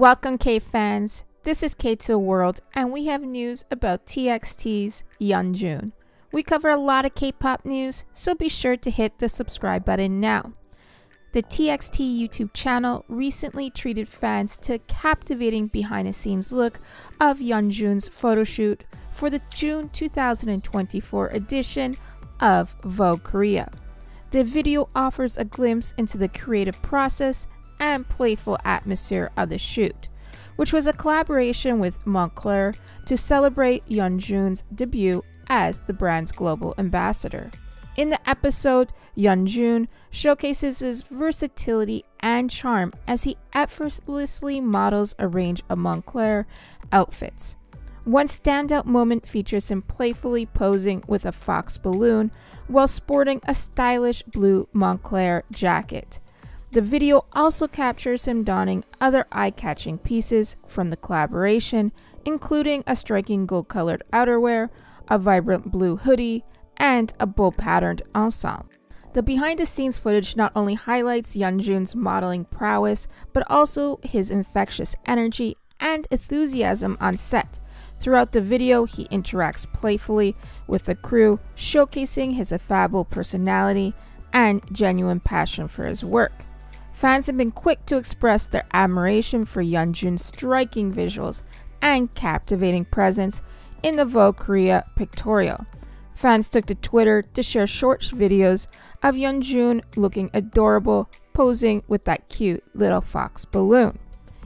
Welcome, K fans. This is K to the World, and we have news about TXT's Yeonjun. We cover a lot of K pop news, so be sure to hit the subscribe button now. The TXT YouTube channel recently treated fans to a captivating behind the scenes look of Yeonjun's photoshoot for the June 2024 edition of Vogue Korea. The video offers a glimpse into the creative process and playful atmosphere of the shoot, which was a collaboration with Moncler to celebrate Yeonjun's debut as the brand's global ambassador. In the episode, Yeonjun showcases his versatility and charm as he effortlessly models a range of Moncler outfits. One standout moment features him playfully posing with a fox balloon while sporting a stylish blue Moncler jacket. The video also captures him donning other eye catching pieces from the collaboration, including a striking gold colored outerwear, a vibrant blue hoodie, and a bow patterned ensemble. The behind the scenes footage not only highlights Yeonjun's modeling prowess, but also his infectious energy and enthusiasm on set. Throughout the video, he interacts playfully with the crew, showcasing his affable personality and genuine passion for his work. Fans have been quick to express their admiration for Yeonjun's striking visuals and captivating presence in the Vogue Korea pictorial. Fans took to Twitter to share short videos of Yeonjun looking adorable, posing with that cute little fox balloon.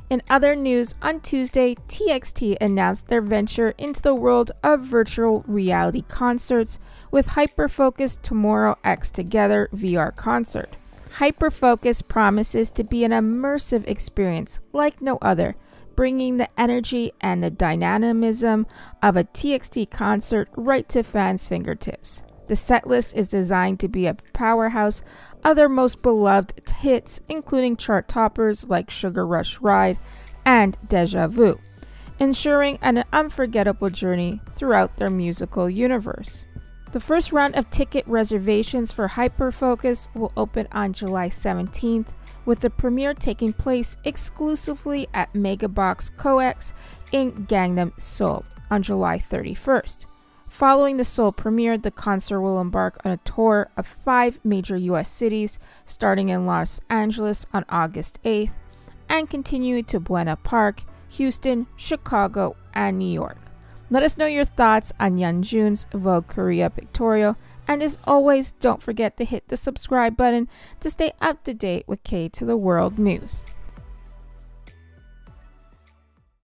In other news, on Tuesday, TXT announced their venture into the world of virtual reality concerts with Hyperfocus Tomorrow X Together VR concert. Hyperfocus promises to be an immersive experience like no other, bringing the energy and the dynamism of a TXT concert right to fans' fingertips. The setlist is designed to be a powerhouse of their most beloved hits, including chart toppers like Sugar Rush Ride and Deja Vu, ensuring an unforgettable journey throughout their musical universe. The first round of ticket reservations for Hyperfocus will open on July 17th, with the premiere taking place exclusively at Megabox COEX in Gangnam, Seoul on July 31st. Following the Seoul premiere, the concert will embark on a tour of five major US cities, starting in Los Angeles on August 8th and continue to Buena Park, Houston, Chicago, and New York. Let us know your thoughts on Yeonjun's Vogue Korea pictorial. And as always, don't forget to hit the subscribe button to stay up to date with K to the World news.